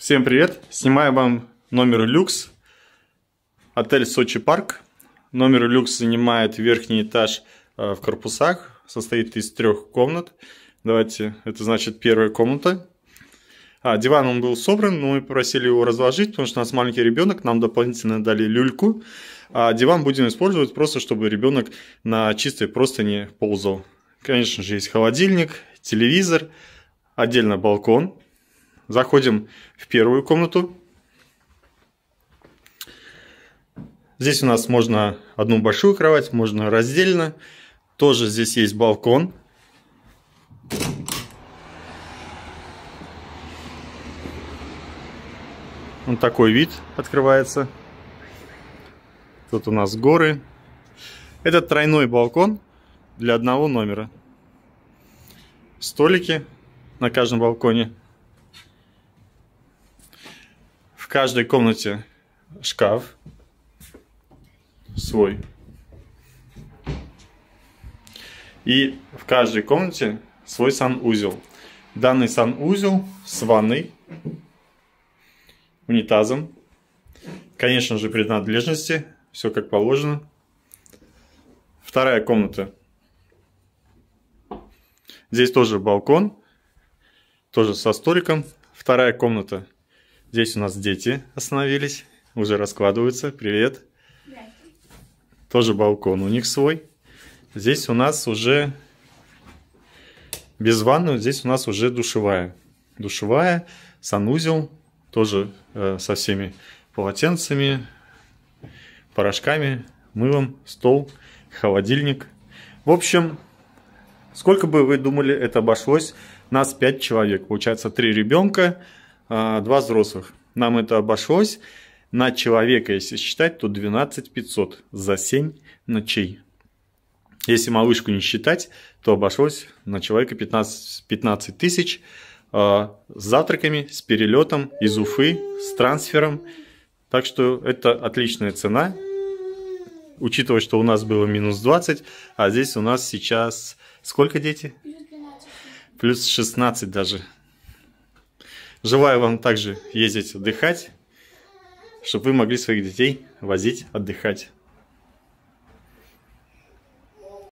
Всем привет! Снимаю вам номер люкс. Отель Сочи Парк. Номер люкс занимает верхний этаж э, в корпусах. Состоит из трех комнат. Давайте, это значит первая комната. А, диван он был собран, но мы попросили его разложить, потому что у нас маленький ребенок, нам дополнительно дали люльку. А диван будем использовать просто, чтобы ребенок на чистой простыне ползал. Конечно же, есть холодильник, телевизор, отдельно балкон. Заходим в первую комнату. Здесь у нас можно одну большую кровать, можно раздельно. Тоже здесь есть балкон. Вот такой вид открывается. Тут у нас горы. Это тройной балкон для одного номера. Столики на каждом балконе каждой комнате шкаф свой. И в каждой комнате свой санузел. Данный санузел с ванной, унитазом, конечно же, принадлежности, все как положено. Вторая комната. Здесь тоже балкон, тоже со столиком. Вторая комната Здесь у нас дети остановились, уже раскладываются. Привет. Тоже балкон у них свой. Здесь у нас уже без ванны, здесь у нас уже душевая. Душевая, санузел, тоже э, со всеми полотенцами, порошками, мылом, стол, холодильник. В общем, сколько бы вы думали, это обошлось? Нас 5 человек. Получается, 3 ребенка, два взрослых. Нам это обошлось на человека, если считать, то 12 500 за 7 ночей. Если малышку не считать, то обошлось на человека 15, 15 тысяч э, с завтраками, с перелетом из Уфы, с трансфером. Так что это отличная цена, учитывая, что у нас было минус 20, а здесь у нас сейчас сколько дети? Плюс 16 даже. Желаю вам также ездить отдыхать, чтобы вы могли своих детей возить отдыхать.